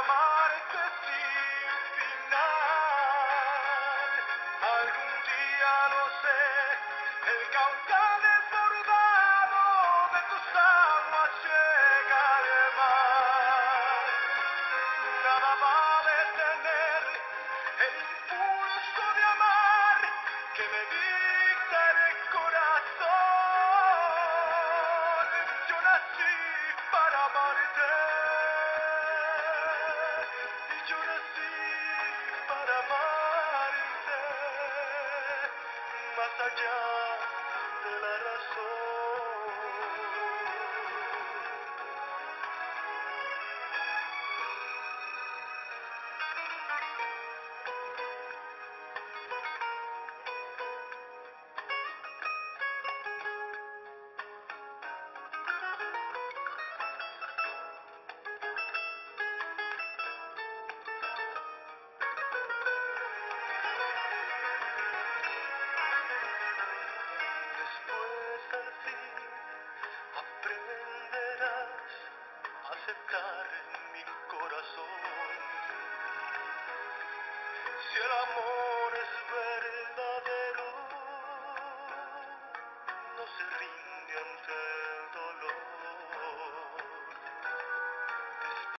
amarte sin final. Algún día no sé, el caudal desbordado de tus aguas llegará al. Nada va a detener el impulso de amar que me dio. saja marcar mi corazón. Si el amor es verdadero, no se rinde ante